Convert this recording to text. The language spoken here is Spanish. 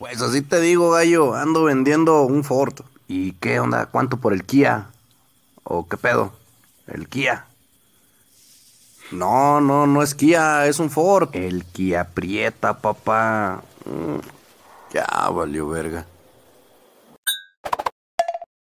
Pues así te digo, gallo, ando vendiendo un Ford. ¿Y qué onda? ¿Cuánto por el Kia? ¿O qué pedo? El Kia. No, no, no es Kia, es un Ford. El Kia Prieta, papá. Mm, ya valió verga.